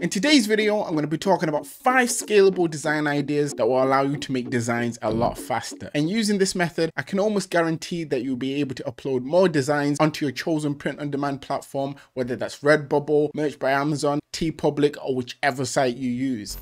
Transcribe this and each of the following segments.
In today's video, I'm going to be talking about five scalable design ideas that will allow you to make designs a lot faster. And using this method, I can almost guarantee that you'll be able to upload more designs onto your chosen print on demand platform, whether that's Redbubble, Merch by Amazon, TeePublic, or whichever site you use.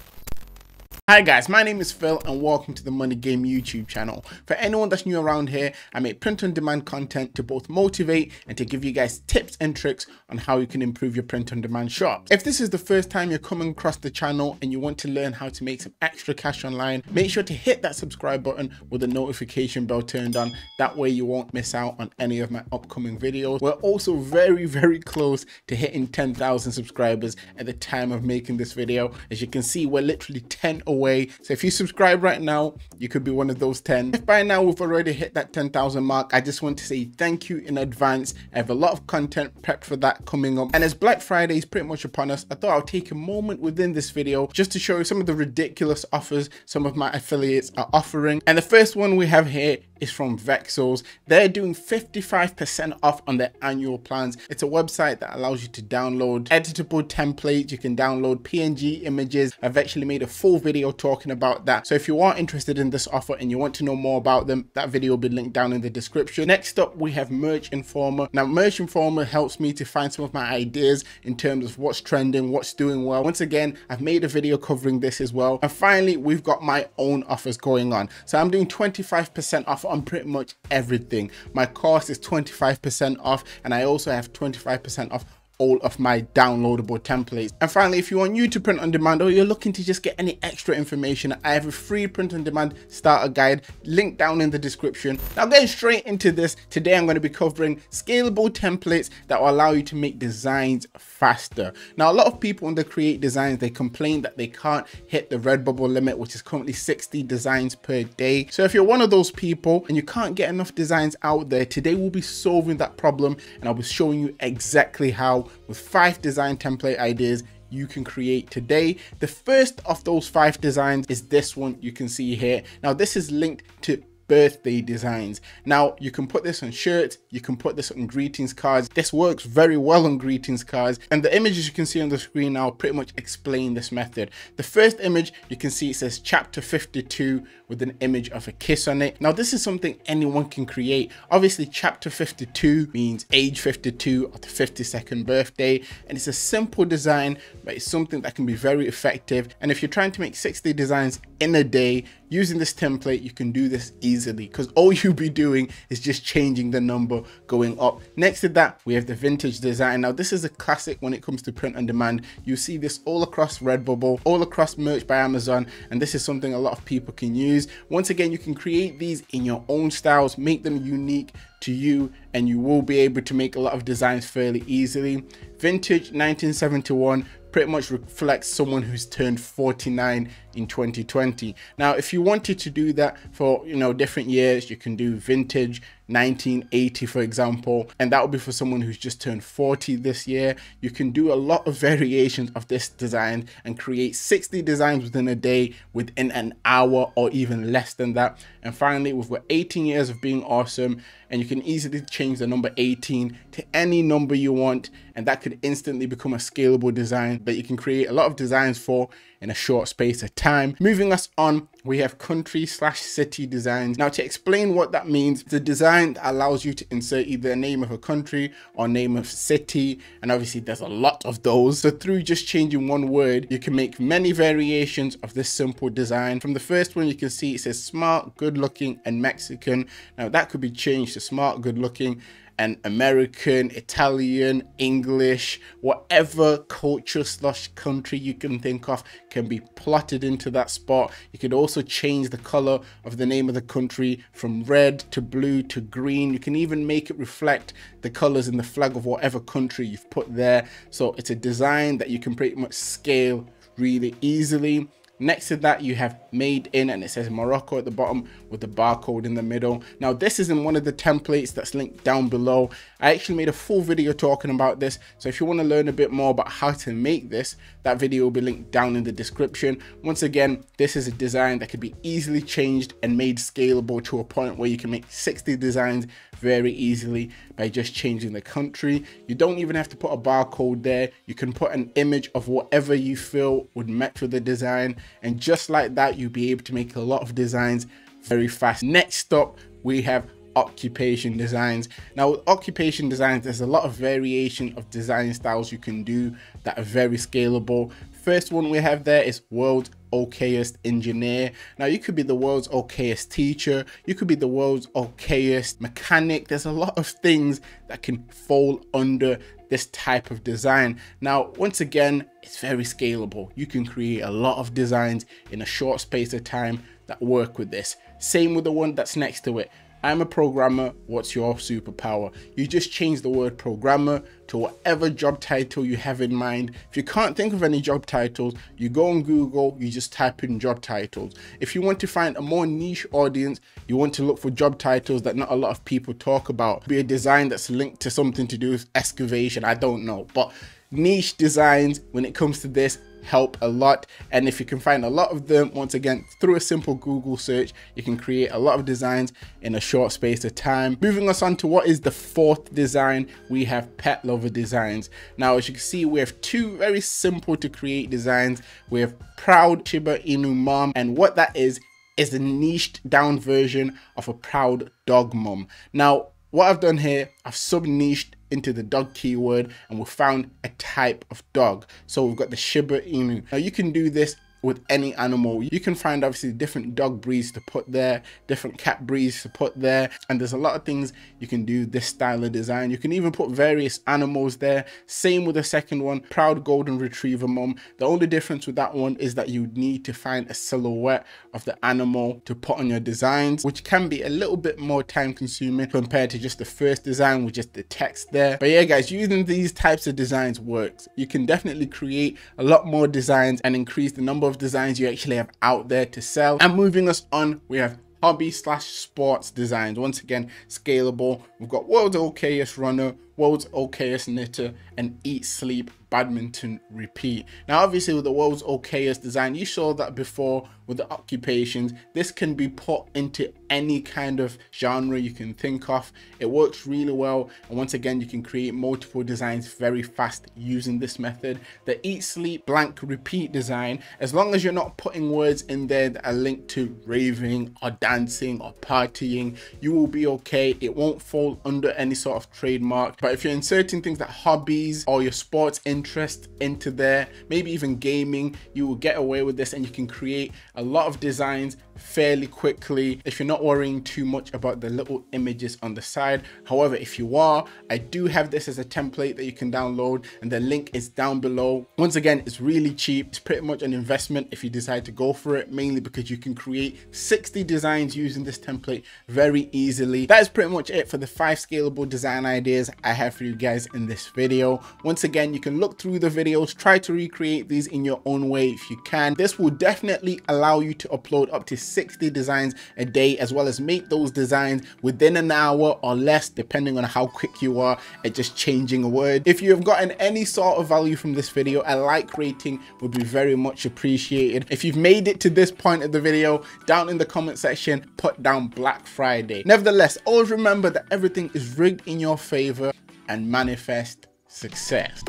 Hi guys, my name is Phil and welcome to the Money Game YouTube channel. For anyone that's new around here, I make print on demand content to both motivate and to give you guys tips and tricks on how you can improve your print on demand shop. If this is the first time you're coming across the channel and you want to learn how to make some extra cash online, make sure to hit that subscribe button with the notification bell turned on. That way you won't miss out on any of my upcoming videos. We're also very, very close to hitting 10,000 subscribers at the time of making this video. As you can see, we're literally 10 away. So if you subscribe right now, you could be one of those 10. If by now we've already hit that 10,000 mark, I just want to say thank you in advance. I have a lot of content prepped for that coming up. And as Black Friday is pretty much upon us, I thought I'll take a moment within this video just to show you some of the ridiculous offers some of my affiliates are offering. And the first one we have here is from Vexels. They're doing 55% off on their annual plans. It's a website that allows you to download editable templates. You can download PNG images. I've actually made a full video talking about that. So if you are interested in this offer and you want to know more about them, that video will be linked down in the description. Next up, we have Merch Informer. Now, Merch Informer helps me to find some of my ideas in terms of what's trending, what's doing well. Once again, I've made a video covering this as well. And finally, we've got my own offers going on. So I'm doing 25% off on pretty much everything. My cost is 25% off and I also have 25% off all of my downloadable templates. And finally, if you are new to print on demand or you're looking to just get any extra information, I have a free print on demand starter guide linked down in the description. Now getting straight into this, today I'm going to be covering scalable templates that will allow you to make designs faster. Now, a lot of people when they create designs, they complain that they can't hit the Redbubble limit, which is currently 60 designs per day. So if you're one of those people and you can't get enough designs out there, today we'll be solving that problem and I'll be showing you exactly how with five design template ideas you can create today. The first of those five designs is this one you can see here. Now this is linked to birthday designs. Now you can put this on shirts, you can put this on greetings cards. This works very well on greetings cards and the images you can see on the screen now pretty much explain this method. The first image you can see it says chapter 52 with an image of a kiss on it. Now this is something anyone can create. Obviously chapter 52 means age 52 of the 52nd birthday and it's a simple design but it's something that can be very effective and if you're trying to make 60 designs in a day using this template you can do this easily because all you'll be doing is just changing the number going up. Next to that we have the vintage design. Now this is a classic when it comes to print on demand. You see this all across redbubble all across merch by amazon and this is something a lot of people can use. Once again you can create these in your own styles make them unique to you and you will be able to make a lot of designs fairly easily. Vintage 1971 pretty much reflects someone who's turned 49 in 2020. Now, if you wanted to do that for, you know, different years, you can do vintage 1980, for example, and that would be for someone who's just turned 40 this year. You can do a lot of variations of this design and create 60 designs within a day within an hour or even less than that. And finally, we've got 18 years of being awesome and you can easily change the number 18 to any number you want and that could instantly become a scalable design that you can create a lot of designs for in a short space of time. Moving us on, we have country slash city designs. Now to explain what that means, the design that allows you to insert either a name of a country or name of city. And obviously there's a lot of those. So through just changing one word, you can make many variations of this simple design. From the first one, you can see it says smart, good looking and Mexican. Now that could be changed to smart, good looking and American, Italian, English, whatever culture slash country you can think of can be plotted into that spot. You could also change the color of the name of the country from red to blue to green. You can even make it reflect the colors in the flag of whatever country you've put there. So it's a design that you can pretty much scale really easily. Next to that, you have made in and it says Morocco at the bottom with the barcode in the middle. Now, this is in one of the templates that's linked down below. I actually made a full video talking about this. So if you want to learn a bit more about how to make this, that video will be linked down in the description. Once again, this is a design that could be easily changed and made scalable to a point where you can make 60 designs very easily by just changing the country. You don't even have to put a barcode there. You can put an image of whatever you feel would match with the design. And just like that, you'll be able to make a lot of designs very fast. Next up, we have occupation designs. Now with occupation designs, there's a lot of variation of design styles you can do that are very scalable. First one we have there is world's okayest engineer. Now you could be the world's okayest teacher, you could be the world's okayest mechanic. There's a lot of things that can fall under this type of design. Now, once again, it's very scalable. You can create a lot of designs in a short space of time that work with this. Same with the one that's next to it. I'm a programmer, what's your superpower? You just change the word programmer to whatever job title you have in mind. If you can't think of any job titles, you go on Google, you just type in job titles. If you want to find a more niche audience, you want to look for job titles that not a lot of people talk about. Be a design that's linked to something to do with excavation, I don't know. But niche designs when it comes to this help a lot. And if you can find a lot of them once again through a simple google search you can create a lot of designs in a short space of time. Moving us on to what is the fourth design we have pet lover designs. Now as you can see we have two very simple to create designs. We have proud shiba inu mom and what that is is a niched down version of a proud dog mom. Now what I've done here, I've sub-niched into the dog keyword and we found a type of dog. So we've got the Shiba Inu. Now you can do this with any animal. You can find obviously different dog breeds to put there, different cat breeds to put there, and there's a lot of things you can do this style of design. You can even put various animals there. Same with the second one, Proud Golden Retriever Mom. The only difference with that one is that you need to find a silhouette of the animal to put on your designs, which can be a little bit more time consuming compared to just the first design with just the text there. But yeah, guys, using these types of designs works. You can definitely create a lot more designs and increase the number of designs you actually have out there to sell. And moving us on, we have hobby slash sports designs. Once again, scalable. We've got world's okayest runner, world's okayest knitter, and eat, sleep, badminton, repeat. Now, obviously with the world's okayest design, you saw that before with the occupations. This can be put into any kind of genre you can think of. It works really well. And once again, you can create multiple designs very fast using this method. The eat, sleep, blank, repeat design, as long as you're not putting words in there that are linked to raving or dancing or partying, you will be okay. It won't fall under any sort of trademark. But if you're inserting things like hobbies or your sports interest into there, maybe even gaming, you will get away with this and you can create a lot of designs fairly quickly if you're not worrying too much about the little images on the side. However, if you are, I do have this as a template that you can download and the link is down below. Once again, it's really cheap. It's pretty much an investment if you decide to go for it, mainly because you can create 60 designs using this template very easily. That is pretty much it for the five scalable design ideas I have for you guys in this video. Once again, you can look through the videos, try to recreate these in your own way if you can. This will definitely allow you to upload up to 60 designs a day as well as make those designs within an hour or less depending on how quick you are at just changing a word. If you have gotten any sort of value from this video, a like rating would be very much appreciated. If you've made it to this point of the video, down in the comment section, put down Black Friday. Nevertheless, always remember that everything is rigged in your favor and manifest success.